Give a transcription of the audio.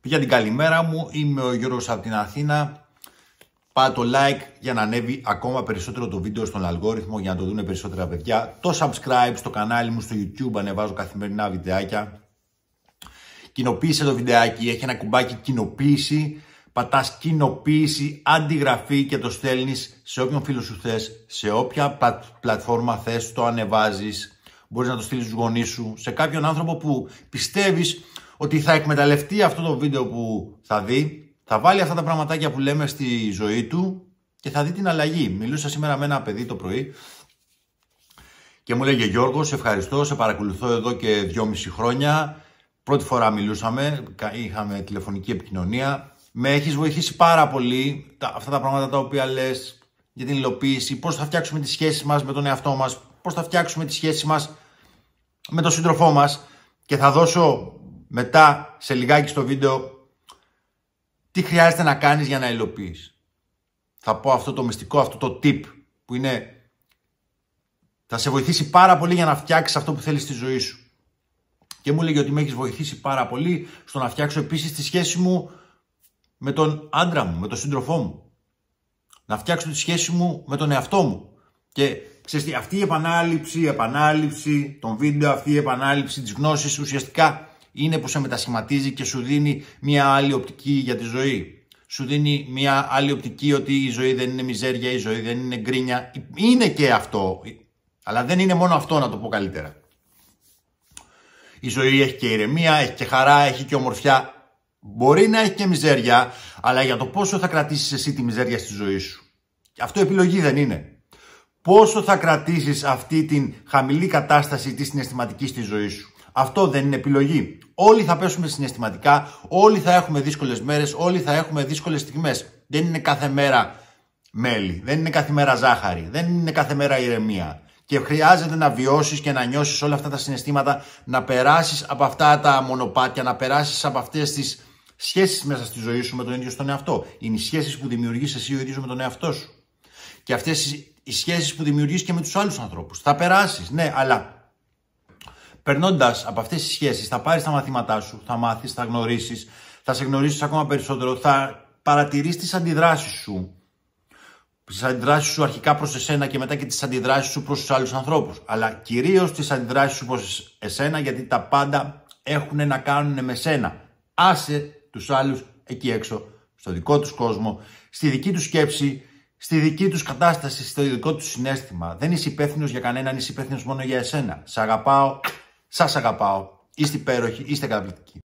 Πήγα την καλημέρα μου, είμαι ο Γιώργος από την Αθήνα. Πάτε το like για να ανέβει ακόμα περισσότερο το βίντεο στον αλγόριθμο για να το δουν περισσότερα παιδιά. Το subscribe στο κανάλι μου στο YouTube, ανεβάζω καθημερινά βιντεάκια. Κοινοποίησε το βιντεάκι, έχει ένα κουμπάκι κοινοποίηση. Πατάς κοινοποίηση, αντιγραφή και το στέλνεις σε όποιον φίλο σου θες, σε όποια πλατφόρμα θες, το ανεβάζεις. Μπορείς να το στείλεις στους γονείς σου, σε κάποιον άνθρωπο που πιστεύεις ότι θα εκμεταλλευτεί αυτό το βίντεο που θα δει, θα βάλει αυτά τα πραγματάκια που λέμε στη ζωή του και θα δει την αλλαγή. Μιλούσα σήμερα με ένα παιδί το πρωί και μου λέγε Γιώργος, σε ευχαριστώ, σε παρακολουθώ εδώ και δυόμιση χρόνια. Πρώτη φορά μιλούσαμε, είχαμε τηλεφωνική επικοινωνία. Με έχεις βοηθήσει πάρα πολύ αυτά τα πράγματα τα οποία λες για την υλοποίηση, πώς θα φτιάξουμε τις σχέσεις μας με τον εαυτό μας, πώς θα φτιάξουμε τις σχέσεις μας με τον σύντροφό μας και θα δώσω μετά σε λιγάκι στο βίντεο τι χρειάζεται να κάνεις για να υλοποιείς; Θα πω αυτό το μυστικό, αυτό το tip που είναι θα σε βοηθήσει πάρα πολύ για να φτιάξεις αυτό που θέλεις στη ζωή σου. Και μου έλεγε ότι με έχεις βοηθήσει πάρα πολύ στο να φτιάξω επίσης τη σχέση μου με τον άντρα μου, με τον σύντροφό μου. Να φτιάξω τη σχέση μου με τον εαυτό μου. Και ξέρεις αυτή η επανάληψη, η επανάληψη των βίντεο, αυτή η επανάληψη της γνώσης ουσιαστικά είναι που σε μετασχηματίζει και σου δίνει μια άλλη οπτική για τη ζωή. Σου δίνει μια άλλη οπτική ότι η ζωή δεν είναι μιζέρια, η ζωή δεν είναι γκρίνια. Είναι και αυτό, αλλά δεν είναι μόνο αυτό να το πω καλύτερα. Η ζωή έχει και ηρεμία, έχει και χαρά, έχει και ομορφιά. Μπορεί να έχει και μιζέρια, αλλά για το πόσο θα κρατήσεις εσύ τη μιζέρια στη ζωή σου. Αυτό επιλογή δεν είναι. Πόσο θα κρατήσεις αυτή την χαμηλή κατάσταση της συναισθηματικής στη ζωής σου. Αυτό δεν είναι επιλογή. Όλοι θα πέσουμε συναισθηματικά, όλοι θα έχουμε δύσκολες μέρες, όλοι θα έχουμε δύσκολες στιγμές. Δεν είναι κάθε μέρα μέλι, δεν είναι κάθε μέρα ζάχαρη, δεν είναι κάθε μέρα ηρεμία. Και χρειάζεται να βιώσεις και να νιώσεις όλα αυτά τα συναισθήματα, να περάσεις από αυτά τα μονοπάτια, να περάσεις από αυτές τις σχέσεις μέσα στη ζωή σου με τον ίδιο στον εαυτό. Είναι οι σχέσεις που δημιουργείς εσύ ο ίδιος με τον εαυτό σου. Και αυτές οι σχέσεις που δημιουργείς και με τους άλλους ανθρώπους. Θα περάσεις, ναι, αλλά Περνώντας από αυτές τις σχέσεις, θα πάρεις τα μαθήματά σου, θα μάθεις, θα γνωρίσεις, θα σε γνωρίσεις ακόμα περισσότερο, θα παρατηρείς τις αντιδράσεις σου. Τις αντιδράσεις σου αρχικά προς εσένα και μετά και τις αντιδράσεις σου προς τους άλλους ανθρώπους. Αλλά κυρίως τις αντιδράσεις σου προς εσένα, γιατί τα πάντα έχουν να κάνουν με σένα. Άσε τους άλλους εκεί έξω, στο δικό τους κόσμο, στη δική τους σκέψη, στη δική τους κατάσταση, στο δικό τους συνέστημα. Δεν είσαι υπεύθυνος για κανέναν, είσαι υπεύθυνος μόνο για εσένα. Σε αγαπάω. Σας αγαπάω. Είστε υπέροχοι, είστε καταπληκτικοί.